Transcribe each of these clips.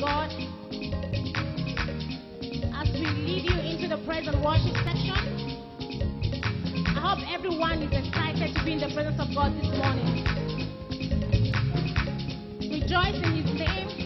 God as we lead you into the praise and worship section. I hope everyone is excited to be in the presence of God this morning. Rejoice in His name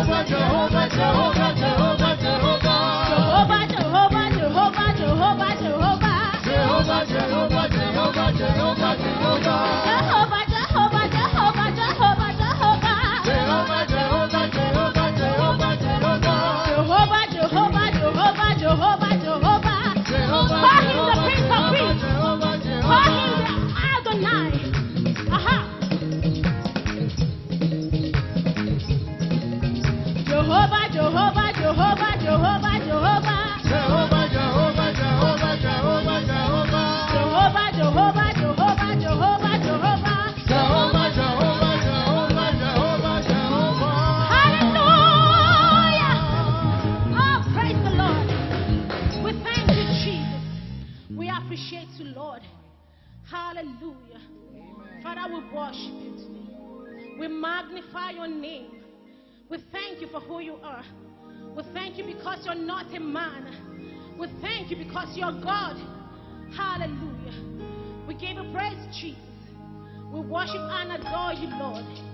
Jehovah, Jehovah. Jehovah, Jehovah, Jehovah, Jehovah, Jehovah. Jehovah, Jehovah, Jehovah, Jehovah, Jehovah. Jehovah, Jehovah, Jehovah, Jehovah, Jehovah. Jehovah, Jehovah, Jehovah, Jehovah, Jehovah. Hallelujah. Oh, praise the Lord. We thank you, Jesus. We appreciate you, Lord. Hallelujah. Father, we worship you today. We magnify your name. We thank you for who you are. We thank you because you're not a man. We thank you because you're God. Hallelujah. We give you praise, Jesus. We worship and adore you, Lord.